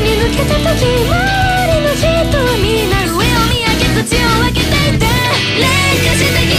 に抜けた時周りの人はみんな上を見上げ口を開けていた劣化した。